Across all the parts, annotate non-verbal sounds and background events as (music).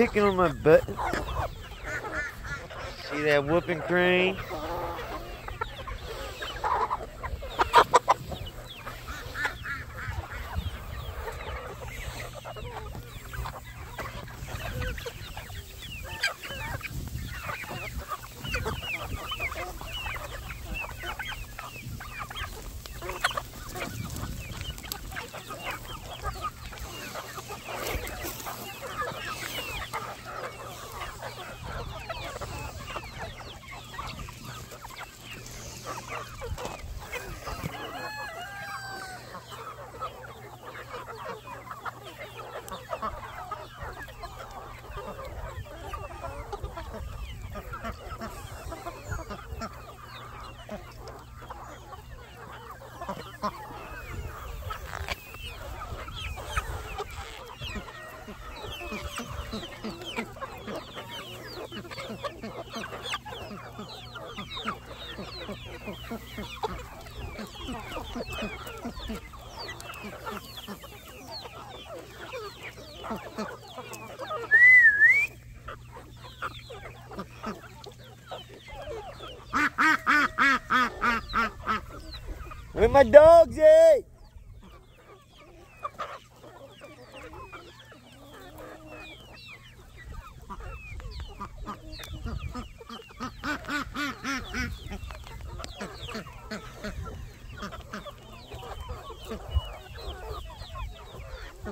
picking on my butt. See that whooping crane? Where my dogs at?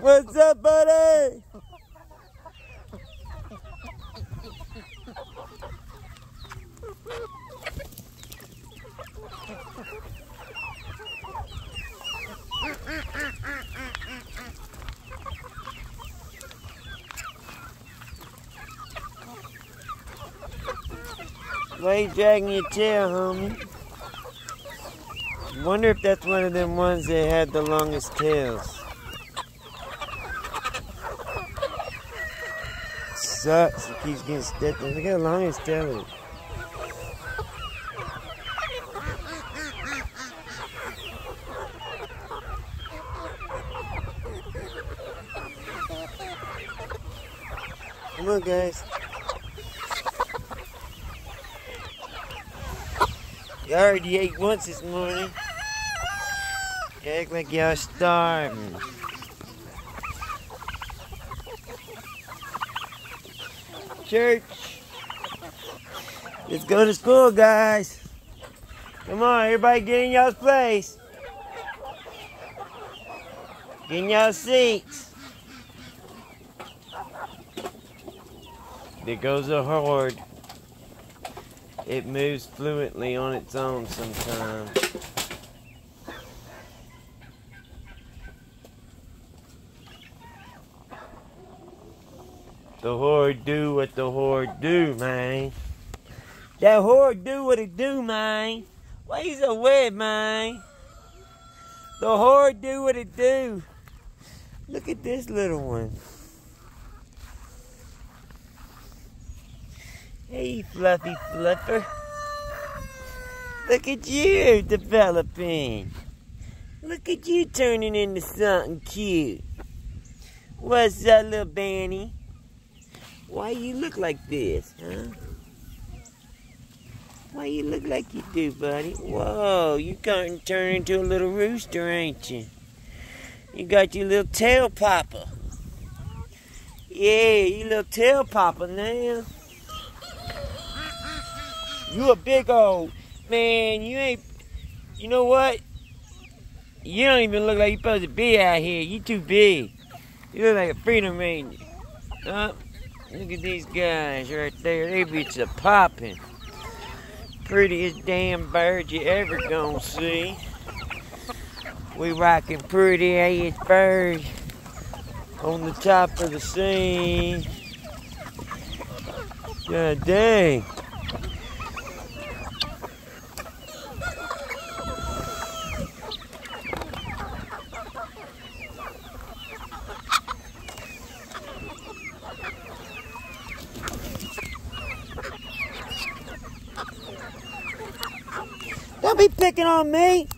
What's up, buddy? Why you dragging your tail, homie? Wonder if that's one of them ones that had the longest tails. Sucks. It keeps getting stepped on. Look how long his tail is. Come on, guys. You already ate once this morning. You act like y'all starving. Church. Let's go to school, guys. Come on, everybody get in y'all's place. Get in y'all's seats. There goes a horde. It moves fluently on its own sometimes. The horde do what the horde do, man. That horde do what it do, man. Why you so weird, man? The horde do what it do. Look at this little one. Hey, Fluffy Fluffer. Look at you developing. Look at you turning into something cute. What's up, little Banny? Why you look like this, huh? Why you look like you do, buddy? Whoa, you to turn into a little rooster, ain't you? You got your little tail popper. Yeah, you little tail popper now. You a big old man. You ain't. You know what? You don't even look like you supposed to be out here. You too big. You look like a freedom ranger. Huh? Look at these guys right there. They be a popping. Prettiest damn bird you ever gonna see. We rocking pretty ass bird on the top of the scene. God dang. on, mate.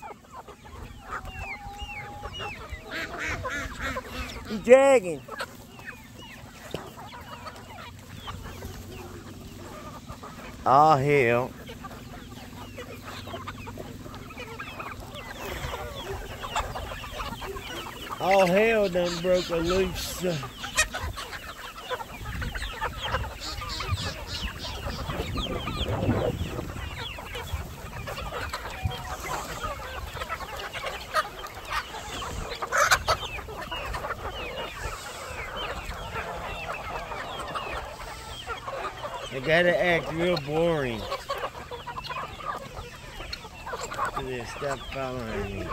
He's dragging. Oh, hell. Oh hell done broke a loose. Look this, stop following me.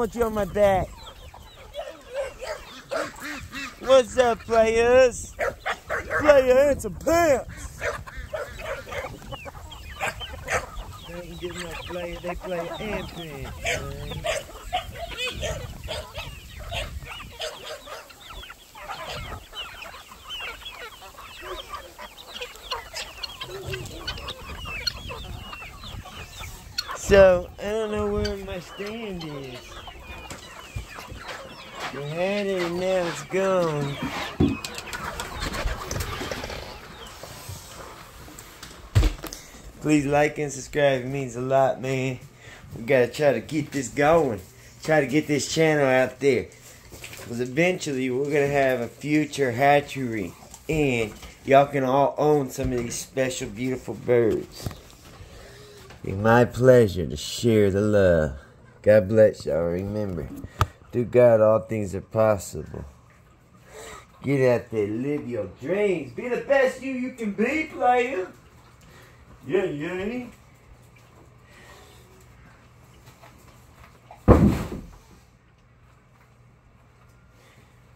Want you on my back. What's up, players? Player and some pants. They ain't getting no player, they play and pants. So, I don't know where my stand is. And now it's gone. Please like and subscribe. It means a lot, man. We gotta try to get this going. Try to get this channel out there. Because eventually we're gonna have a future hatchery. And y'all can all own some of these special, beautiful birds. It's my pleasure to share the love. God bless y'all. Remember, through God, all things are possible. Get out there, live your dreams. Be the best you you can be, player. Yeah, yeah.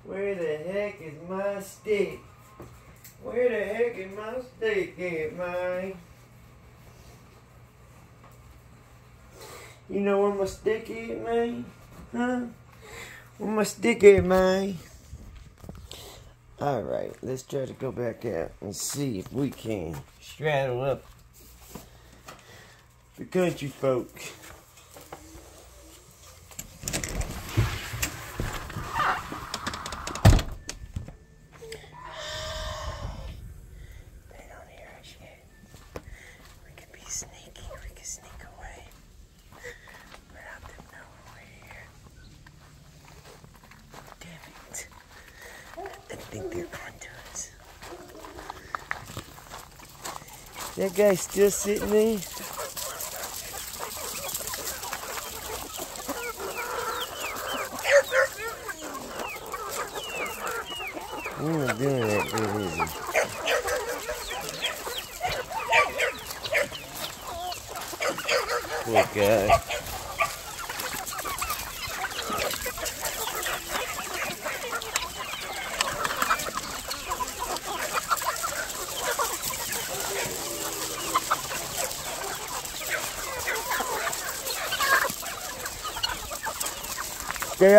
Where the heck is my stick? Where the heck is my stick at, man? You know where my stick is, man? Huh? Where my stick at, man? Alright, let's try to go back out and see if we can straddle up the country folk. They don't hear us yet. We could be sneaky. We could sneak away without them knowing we're here. Damn it. I think they're on to us. Guy's still sitting there?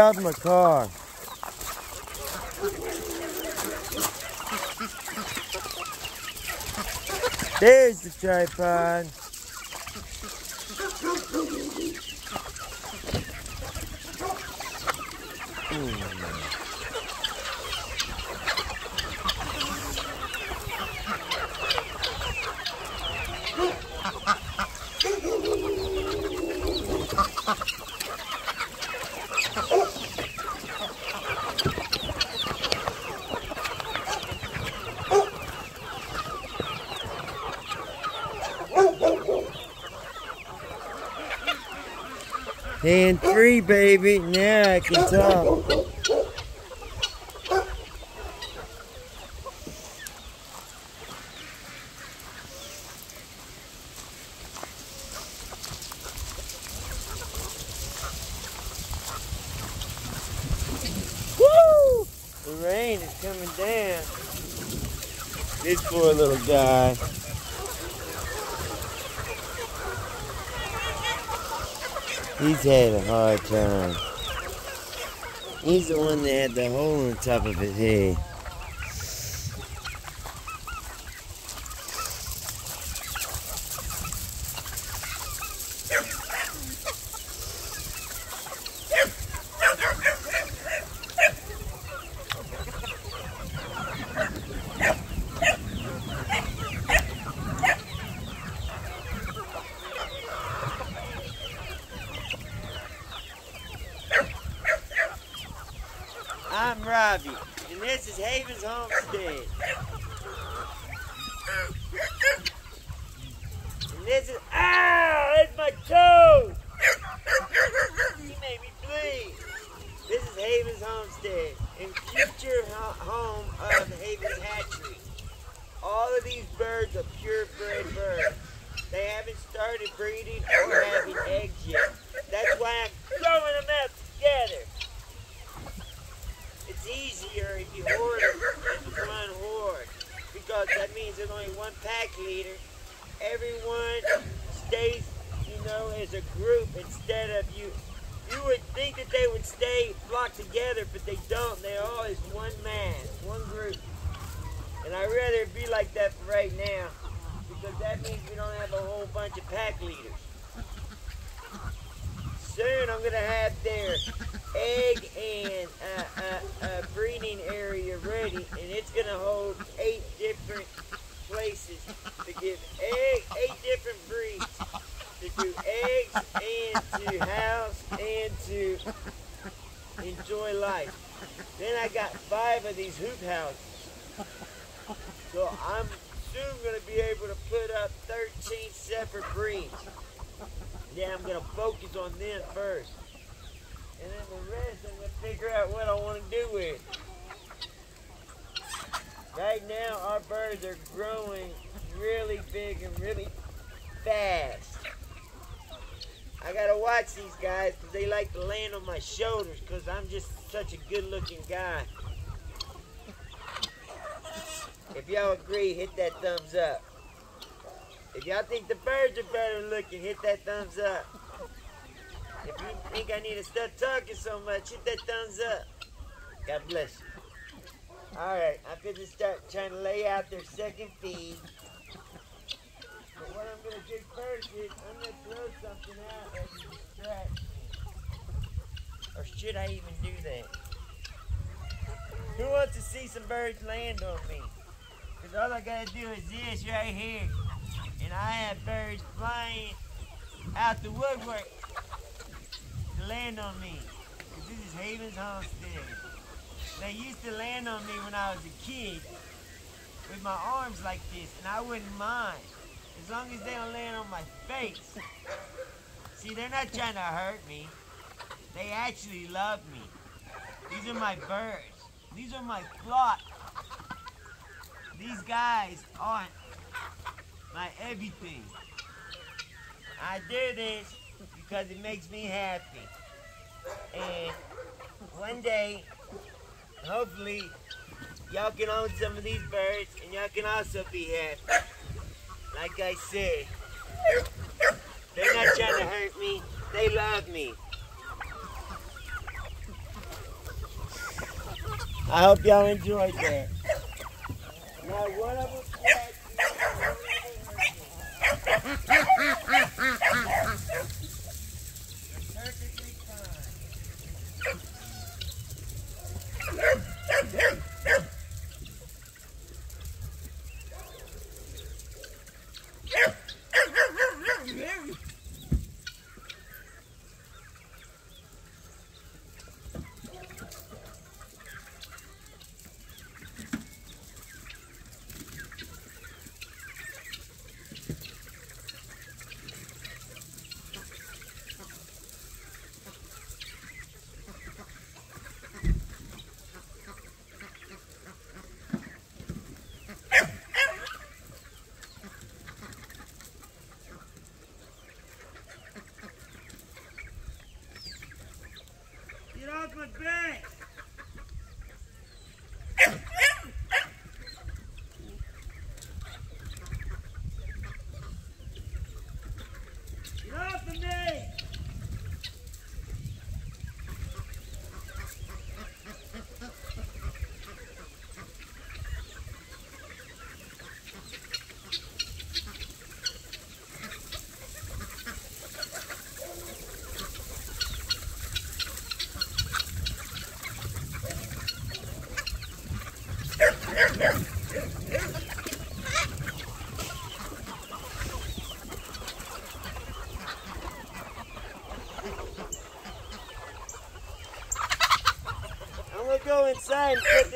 out my car. There's the tripod. Ooh. Hand free, baby. Now I can talk. Woo! The rain is coming down. This poor little guy. He's had a hard time. He's the one that had the hole on top of his head. I'm Robbie, and this is Havens Homestead. And this is, ow, that's my toe! He made me bleed. This is Havens Homestead, and future home of Havens Hatchery. All of these birds are purebred birds. They haven't started breeding or having eggs yet. That's why I'm throwing them out together. It's easier if you hoard them than one horde. Because that means there's only one pack leader. Everyone stays, you know, as a group instead of you. You would think that they would stay flocked together, but they don't. They're all as one man, one group. And I'd rather be like that for right now. Because that means we don't have a whole bunch of pack leaders. Soon I'm gonna have their egg and uh, uh, uh, breeding area ready, and it's gonna hold eight different places to give egg, eight different breeds to do eggs and to house and to enjoy life. Then I of these hoop houses, so I'm soon gonna be able to put up 13 separate breeds. Yeah, I'm gonna focus on them first. And then the rest I'm gonna figure out what I wanna do with. Right now our birds are growing really big and really fast. I gotta watch these guys because they like to land on my shoulders because I'm just such a good looking guy. If y'all agree, hit that thumbs up. If y'all think the birds are better looking, hit that thumbs up. If you think I need to stop talking so much, hit that thumbs up. God bless you. Alright, I'm going to start trying to lay out their second feed. But what I'm going to do first is I'm going to throw something out as a distraction. Or should I even do that? Who wants to see some birds land on me? Because all I got to do is this right here. And I have birds flying out the woodwork to land on me. 'Cause this is Havens Homestead. They used to land on me when I was a kid with my arms like this, and I wouldn't mind. As long as they don't land on my face. See, they're not trying to hurt me. They actually love me. These are my birds. These are my flock. These guys aren't my everything. I do this because it makes me happy. And one day, hopefully, y'all can own some of these birds and y'all can also be happy. Like I said, they're not trying to hurt me. They love me. I hope y'all enjoyed that. Now, (laughs) and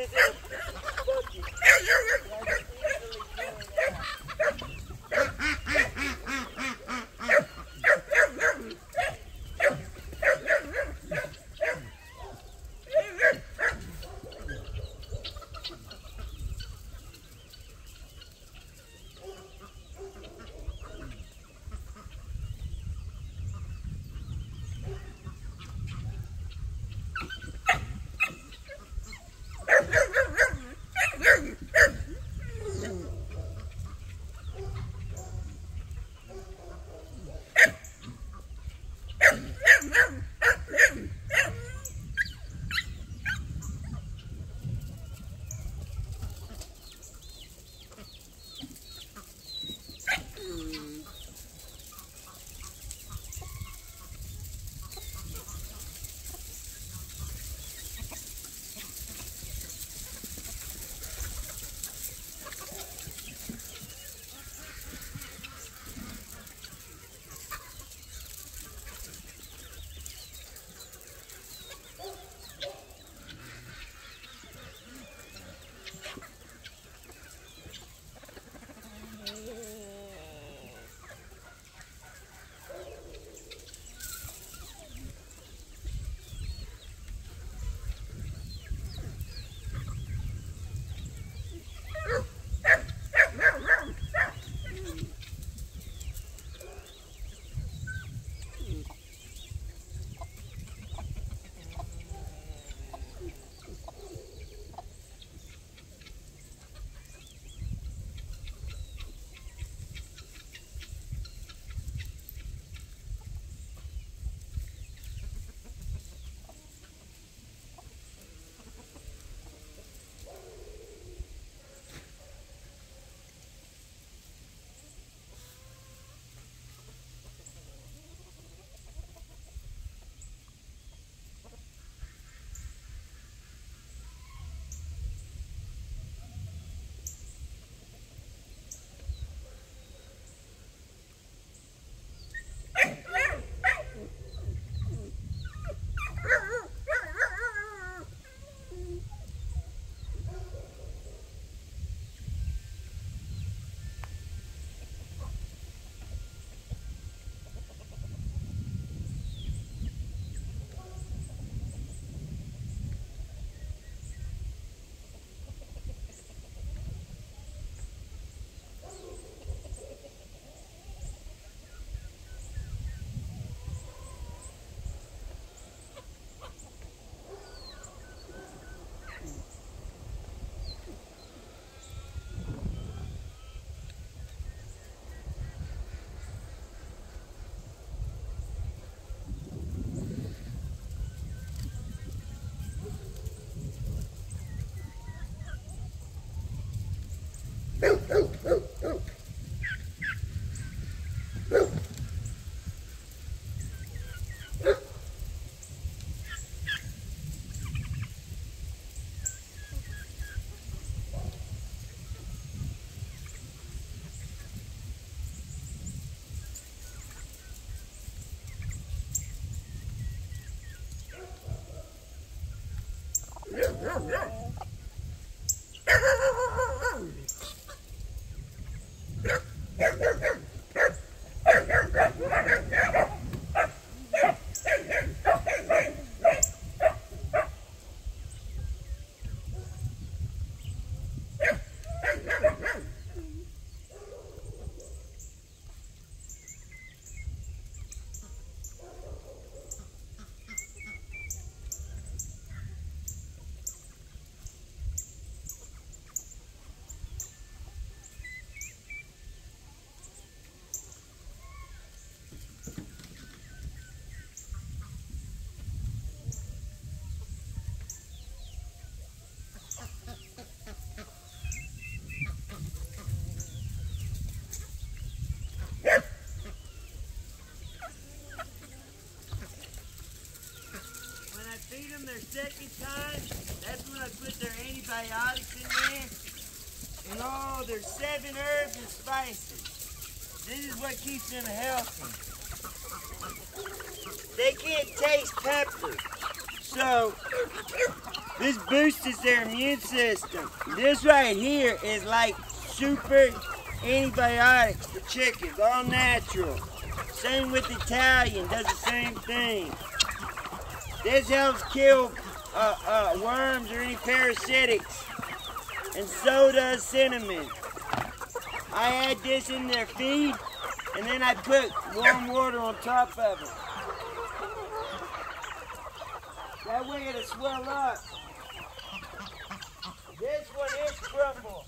When I feed them their second time, that's when I put their antibiotics in there. And oh, all their seven herbs and spices. This is what keeps them healthy. They can't taste pepper. So, this boosts their immune system. This right here is like super antibiotics for chickens, all natural. Same with Italian, does the same thing. This helps kill uh, uh, worms or any parasitics. And so does cinnamon. I add this in their feed, and then I put warm water on top of it. That way it'll swell up. This one is crumble.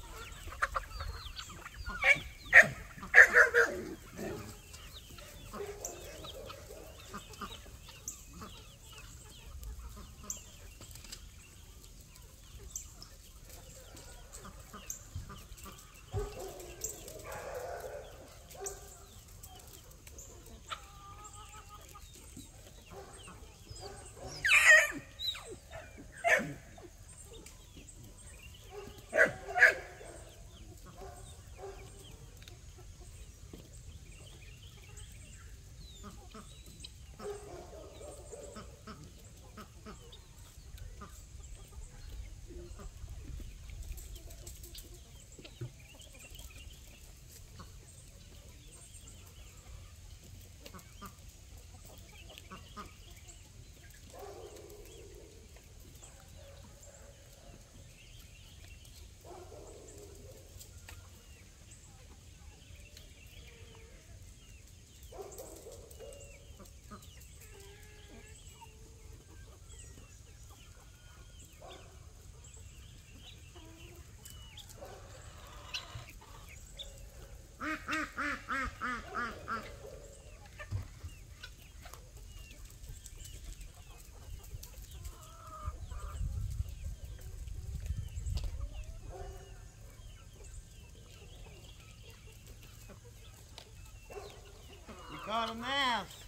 Caught a mouse.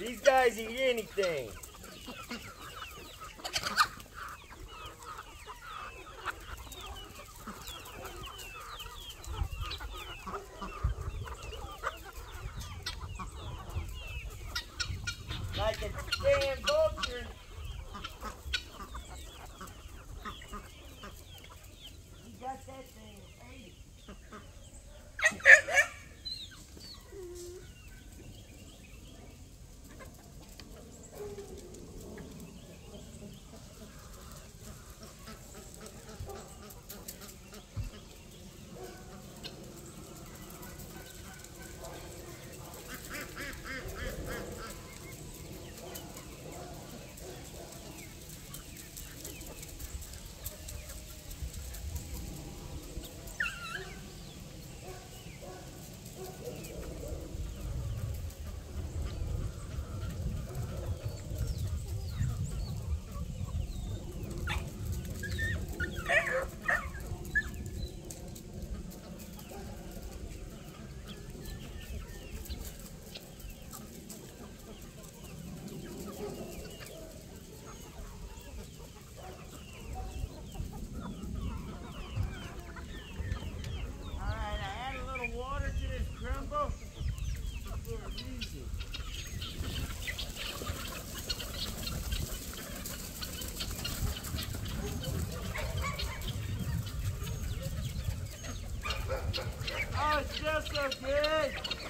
These guys eat anything. Like a damn vulture. You got that thing. Ate it. Alright, I add a little water to this crumble for a reason. Oh, it smells so good.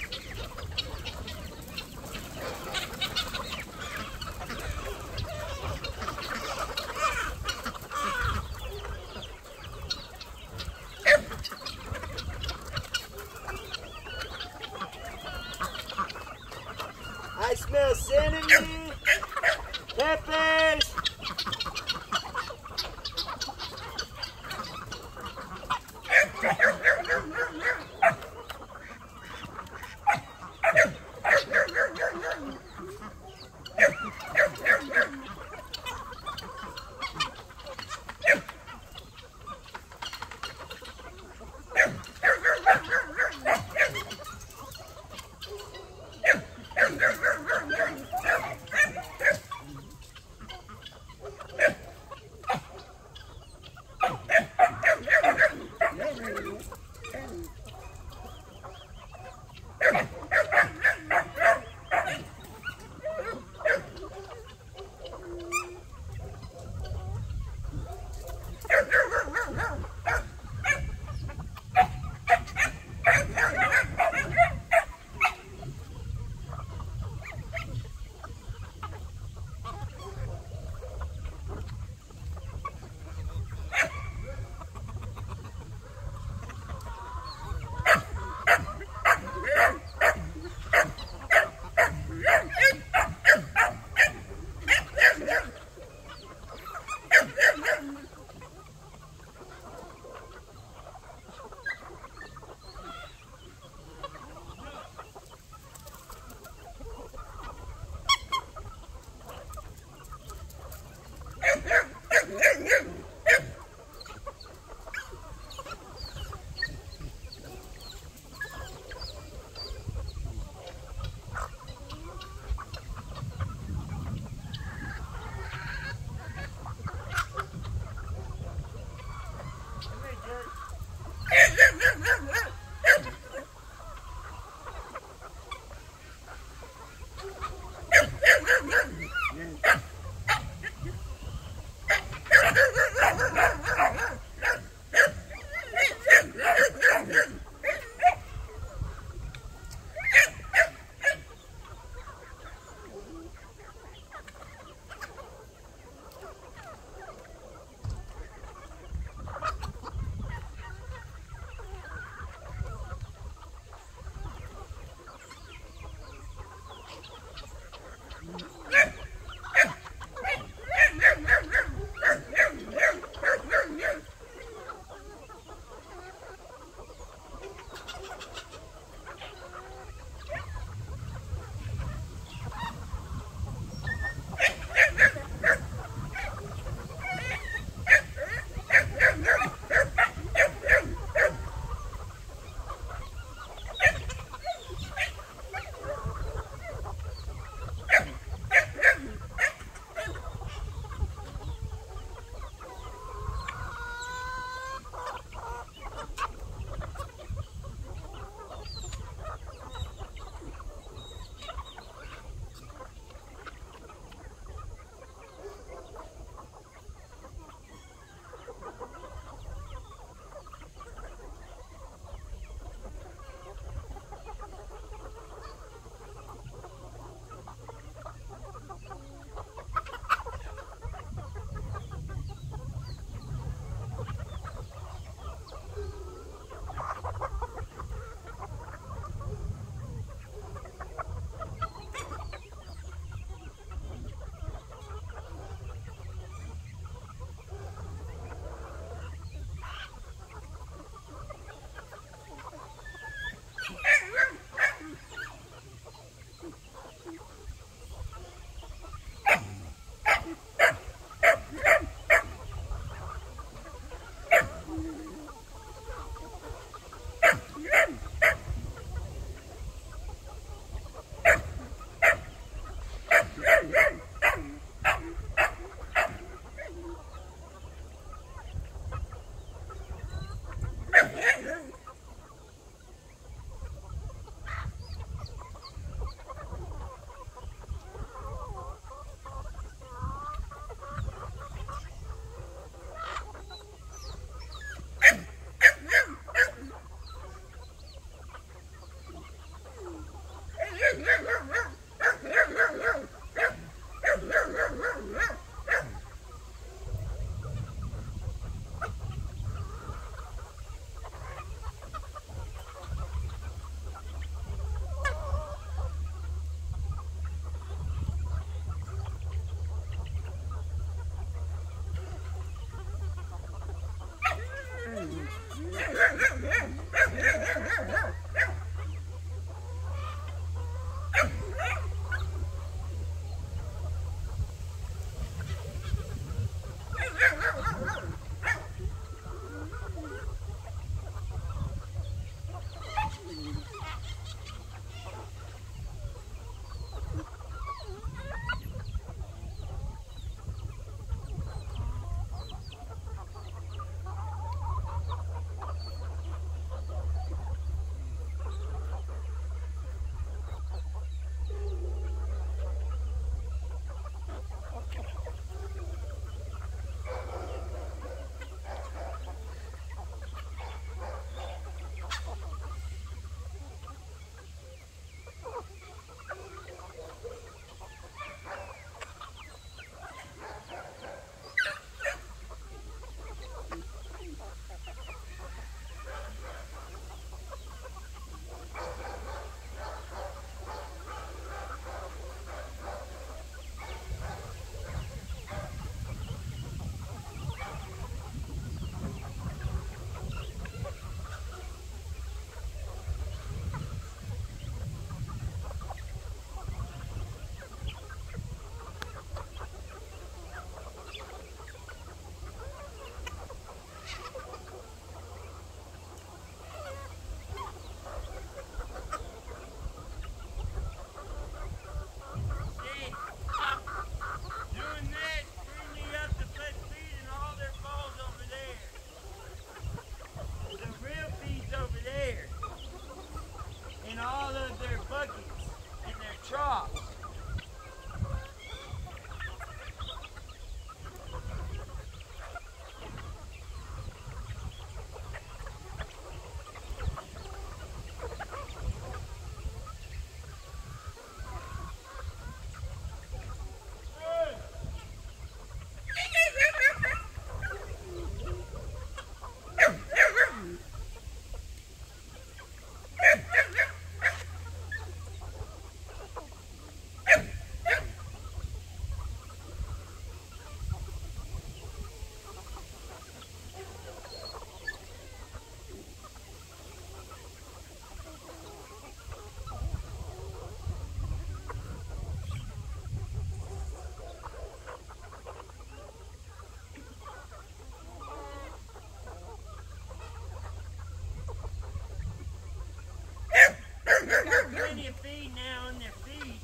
Got plenty of feed now on their feet.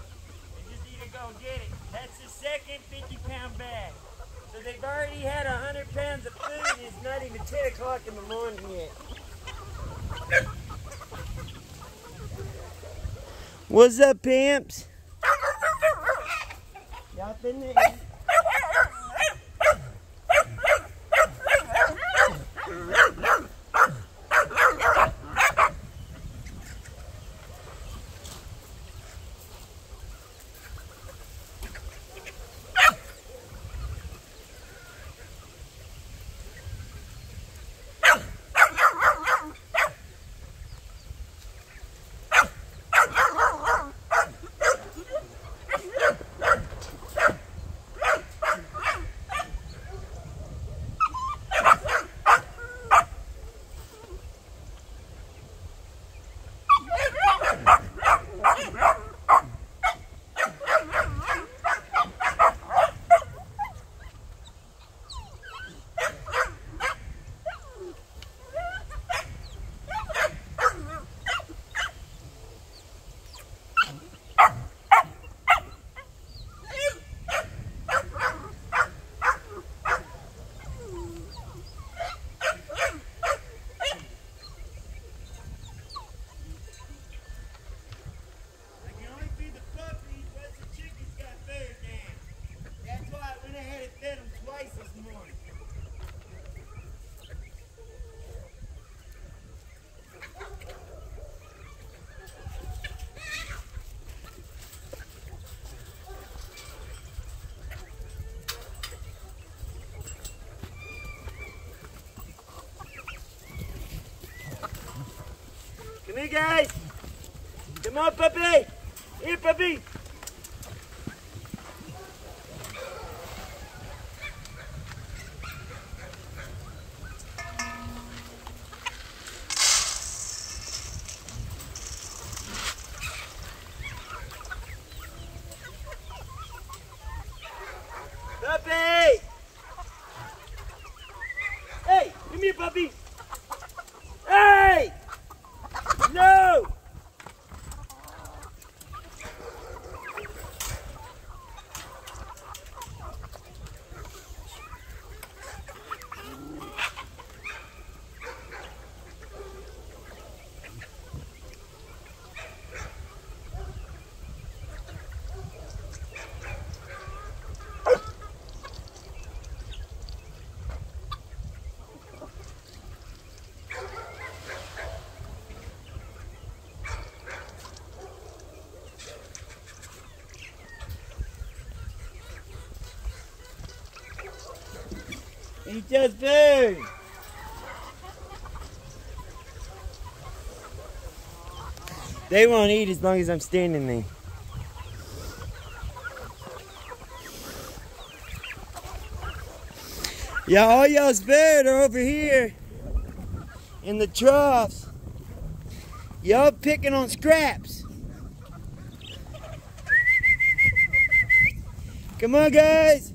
They just need to go get it. That's the second 50-pound bag. So they've already had 100 pounds of food. It's not even 10 o'clock in the morning yet. What's up, pimps? Y'all been there? Here, guys. Come on, puppy. Here, puppy. Puppy! Hey, come here, puppy. Hey! No! Eat just food. They won't eat as long as I'm standing there. Yeah, all y'all's food are over here in the troughs. Y'all picking on scraps. Come on, guys.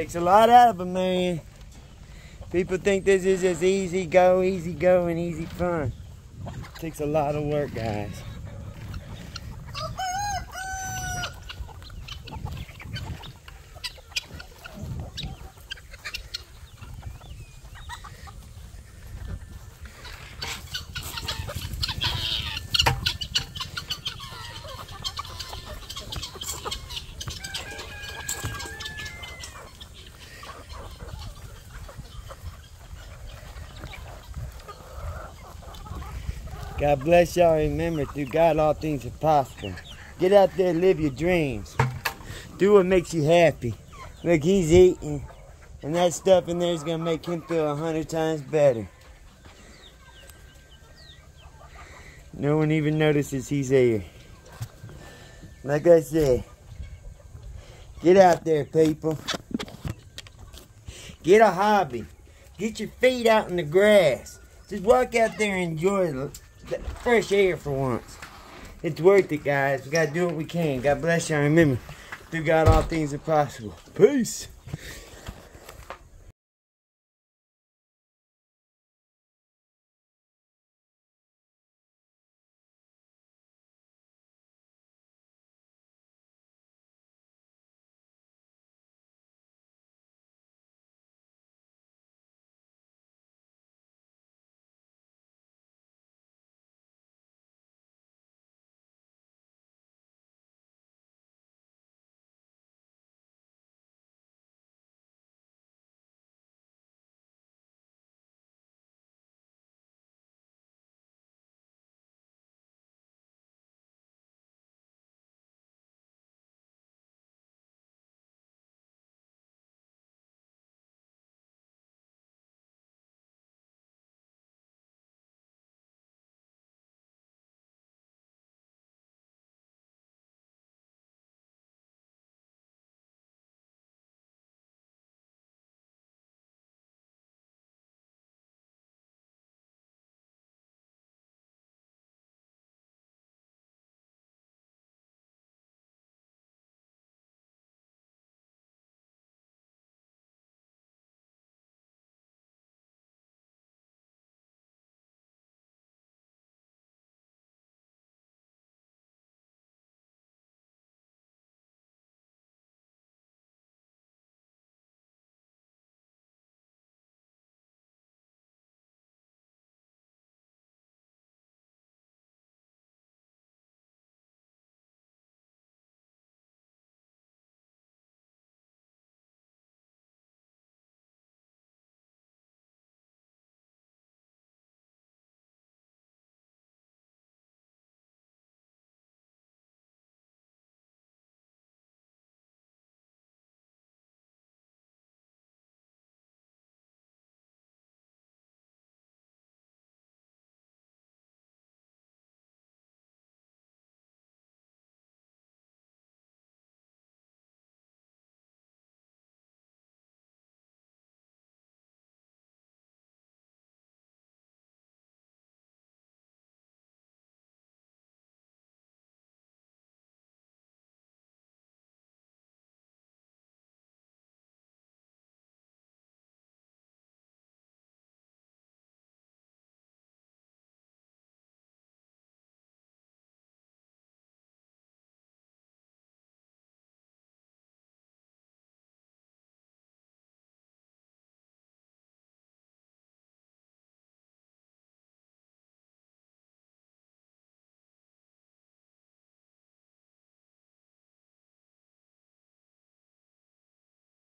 Takes a lot out of a man. People think this is just easy go, easy go, and easy fun. Takes a lot of work, guys. God bless y'all. Remember, through God, all things are possible. Get out there, live your dreams. Do what makes you happy. Look, he's eating, and that stuff in there is gonna make him feel a hundred times better. No one even notices he's here. Like I said, get out there, people. Get a hobby. Get your feet out in the grass. Just walk out there and enjoy the fresh air for once. It's worth it, guys. We gotta do what we can. God bless you. Remember, through God, all things are possible. Peace.